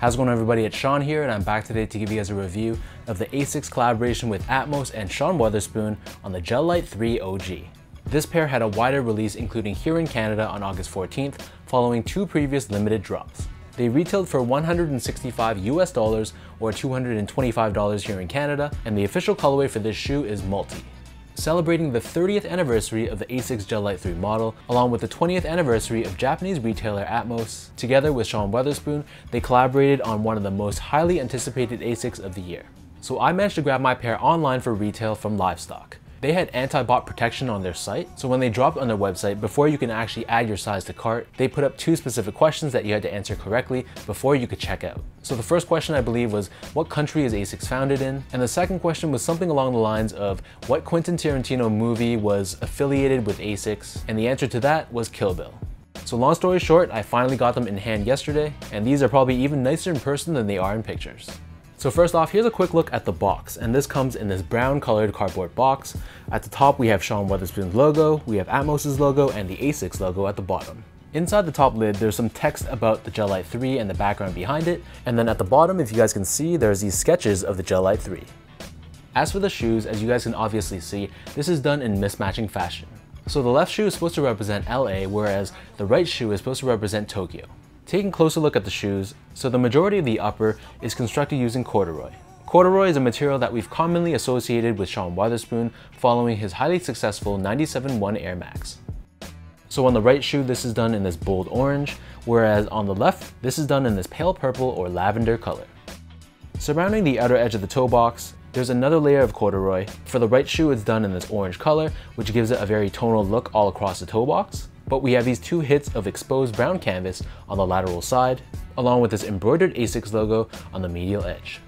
How's it going everybody, it's Sean here and I'm back today to give you guys a review of the ASICS collaboration with Atmos and Sean Wotherspoon on the Gel-Lyte 3 OG. This pair had a wider release including here in Canada on August 14th, following two previous limited drops. They retailed for 165 US dollars or $225 here in Canada, and the official colorway for this shoe is multi celebrating the 30th anniversary of the ASICS Gel-Lyte 3 model, along with the 20th anniversary of Japanese retailer Atmos. Together with Sean Wotherspoon, they collaborated on one of the most highly anticipated ASICs of the year. So I managed to grab my pair online for retail from Livestock. They had anti-bot protection on their site, so when they dropped on their website, before you can actually add your size to cart, they put up two specific questions that you had to answer correctly before you could check out. So the first question I believe was, what country is ASICS founded in? And the second question was something along the lines of, what Quentin Tarantino movie was affiliated with ASICS? And the answer to that was Kill Bill. So long story short, I finally got them in hand yesterday, and these are probably even nicer in person than they are in pictures. So first off, here's a quick look at the box, and this comes in this brown colored cardboard box. At the top, we have Sean Wotherspoon's logo, we have Atmos's logo, and the ASICS logo at the bottom. Inside the top lid, there's some text about the Gel-Lyte 3 and the background behind it, and then at the bottom, if you guys can see, there's these sketches of the Gel-Lyte 3. As for the shoes, as you guys can obviously see, this is done in mismatching fashion. So the left shoe is supposed to represent LA, whereas the right shoe is supposed to represent Tokyo. Taking a closer look at the shoes, so the majority of the upper is constructed using corduroy. Corduroy is a material that we've commonly associated with Sean Wotherspoon following his highly successful 97-1 Air Max. So on the right shoe, this is done in this bold orange, whereas on the left, this is done in this pale purple or lavender color. Surrounding the outer edge of the toe box, there's another layer of corduroy. For the right shoe, it's done in this orange color, which gives it a very tonal look all across the toe box but we have these two hits of exposed brown canvas on the lateral side, along with this embroidered ASICS logo on the medial edge.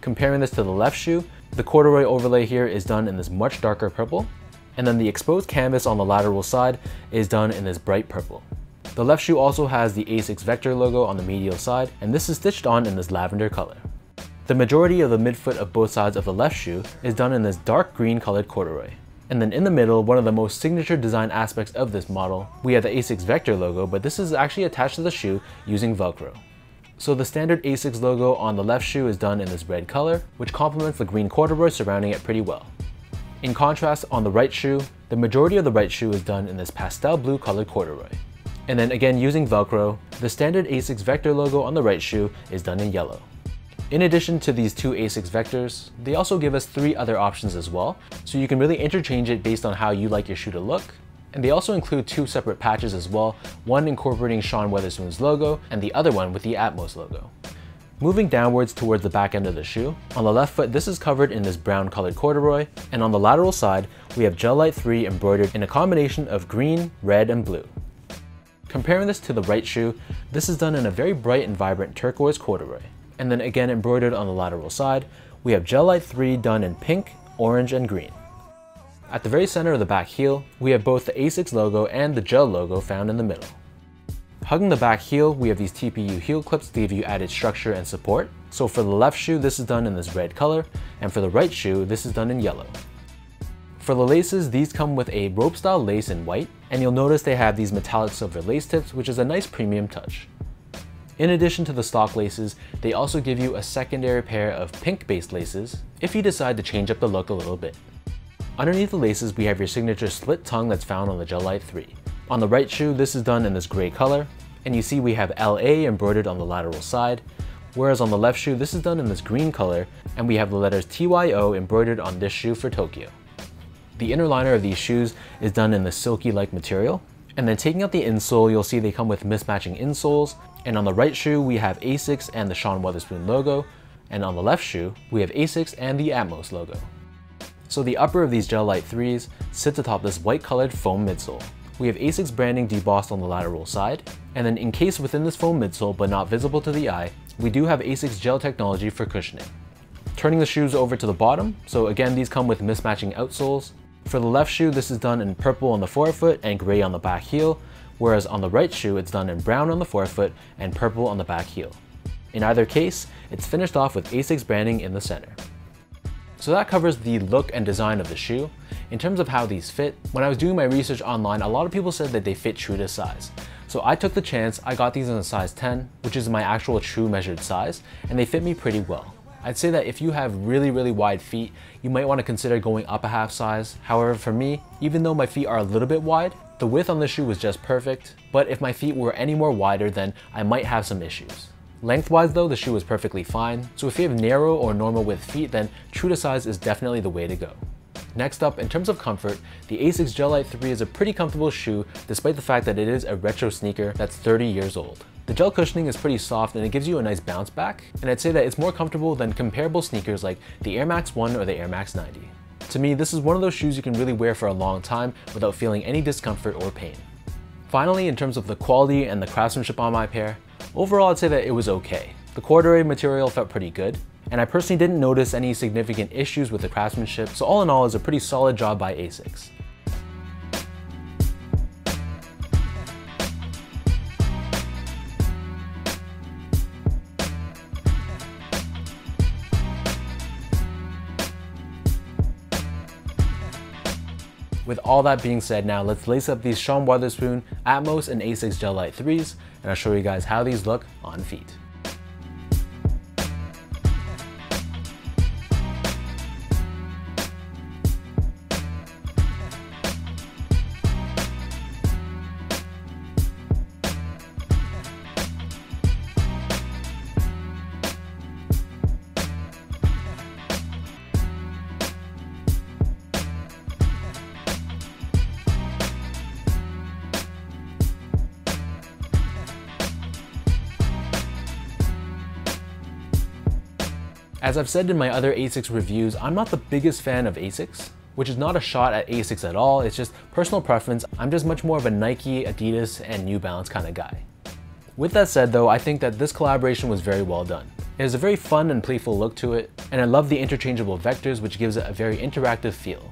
Comparing this to the left shoe, the corduroy overlay here is done in this much darker purple, and then the exposed canvas on the lateral side is done in this bright purple. The left shoe also has the ASICS Vector logo on the medial side, and this is stitched on in this lavender color. The majority of the midfoot of both sides of the left shoe is done in this dark green colored corduroy. And then in the middle, one of the most signature design aspects of this model, we have the ASICS Vector logo, but this is actually attached to the shoe using Velcro. So the standard ASICS logo on the left shoe is done in this red color, which complements the green corduroy surrounding it pretty well. In contrast, on the right shoe, the majority of the right shoe is done in this pastel blue colored corduroy. And then again using Velcro, the standard ASICS Vector logo on the right shoe is done in yellow. In addition to these two ASICS vectors, they also give us three other options as well, so you can really interchange it based on how you like your shoe to look. And they also include two separate patches as well, one incorporating Sean Wotherspoon's logo and the other one with the Atmos logo. Moving downwards towards the back end of the shoe, on the left foot this is covered in this brown colored corduroy, and on the lateral side we have Gel-Lyte 3 embroidered in a combination of green, red, and blue. Comparing this to the right shoe, this is done in a very bright and vibrant turquoise corduroy and then again embroidered on the lateral side, we have Gel-Lyte 3 done in pink, orange, and green. At the very center of the back heel, we have both the ASICS logo and the Gel logo found in the middle. Hugging the back heel, we have these TPU heel clips to give you added structure and support. So for the left shoe, this is done in this red color, and for the right shoe, this is done in yellow. For the laces, these come with a rope style lace in white, and you'll notice they have these metallic silver lace tips, which is a nice premium touch. In addition to the stock laces, they also give you a secondary pair of pink-based laces if you decide to change up the look a little bit. Underneath the laces, we have your signature split tongue that's found on the Gel-Lyte 3. On the right shoe, this is done in this gray color, and you see we have LA embroidered on the lateral side, whereas on the left shoe, this is done in this green color, and we have the letters TYO embroidered on this shoe for Tokyo. The inner liner of these shoes is done in the silky-like material, and then taking out the insole, you'll see they come with mismatching insoles, and on the right shoe, we have ASICS and the Sean Wotherspoon logo. And on the left shoe, we have ASICS and the Atmos logo. So the upper of these Gel-Lyte 3s sits atop this white colored foam midsole. We have ASICS branding debossed on the lateral side, and then encased within this foam midsole but not visible to the eye, we do have ASICS gel technology for cushioning. Turning the shoes over to the bottom, so again these come with mismatching outsoles. For the left shoe, this is done in purple on the forefoot and gray on the back heel, whereas on the right shoe it's done in brown on the forefoot and purple on the back heel. In either case, it's finished off with ASICS branding in the center. So that covers the look and design of the shoe. In terms of how these fit, when I was doing my research online, a lot of people said that they fit true to size. So I took the chance, I got these in a size 10, which is my actual true measured size, and they fit me pretty well. I'd say that if you have really, really wide feet, you might want to consider going up a half size. However, for me, even though my feet are a little bit wide, the width on the shoe was just perfect, but if my feet were any more wider, then I might have some issues. Lengthwise though, the shoe was perfectly fine, so if you have narrow or normal width feet, then true to size is definitely the way to go. Next up, in terms of comfort, the ASICS Gel-Lyte 3 is a pretty comfortable shoe despite the fact that it is a retro sneaker that's 30 years old. The gel cushioning is pretty soft and it gives you a nice bounce back, and I'd say that it's more comfortable than comparable sneakers like the Air Max 1 or the Air Max 90. To me, this is one of those shoes you can really wear for a long time without feeling any discomfort or pain. Finally, in terms of the quality and the craftsmanship on my pair, overall I'd say that it was okay. The corduroy material felt pretty good, and I personally didn't notice any significant issues with the craftsmanship, so all in all is a pretty solid job by ASICS. With all that being said, now let's lace up these Sean Wotherspoon, Atmos, and ASICS Gel-Lyte 3s, and I'll show you guys how these look on feet. As I've said in my other ASICS reviews, I'm not the biggest fan of ASICS, which is not a shot at ASICS at all, it's just personal preference. I'm just much more of a Nike, Adidas, and New Balance kind of guy. With that said though, I think that this collaboration was very well done. It has a very fun and playful look to it, and I love the interchangeable vectors which gives it a very interactive feel.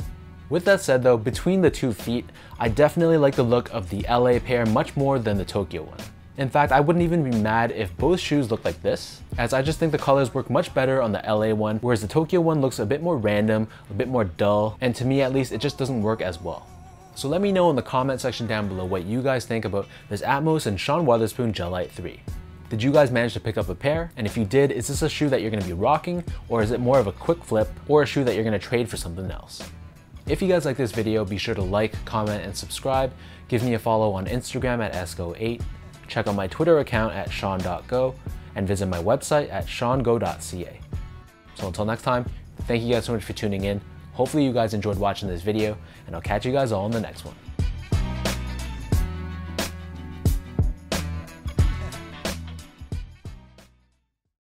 With that said though, between the two feet, I definitely like the look of the LA pair much more than the Tokyo one. In fact, I wouldn't even be mad if both shoes looked like this, as I just think the colors work much better on the LA one, whereas the Tokyo one looks a bit more random, a bit more dull, and to me at least, it just doesn't work as well. So let me know in the comment section down below what you guys think about this Atmos and Sean Wotherspoon Gel-Lyte 3. Did you guys manage to pick up a pair? And if you did, is this a shoe that you're gonna be rocking, or is it more of a quick flip, or a shoe that you're gonna trade for something else? If you guys like this video, be sure to like, comment, and subscribe. Give me a follow on Instagram at sgo8 check out my Twitter account at sean.go, and visit my website at seango.ca. So until next time, thank you guys so much for tuning in. Hopefully you guys enjoyed watching this video, and I'll catch you guys all in the next one.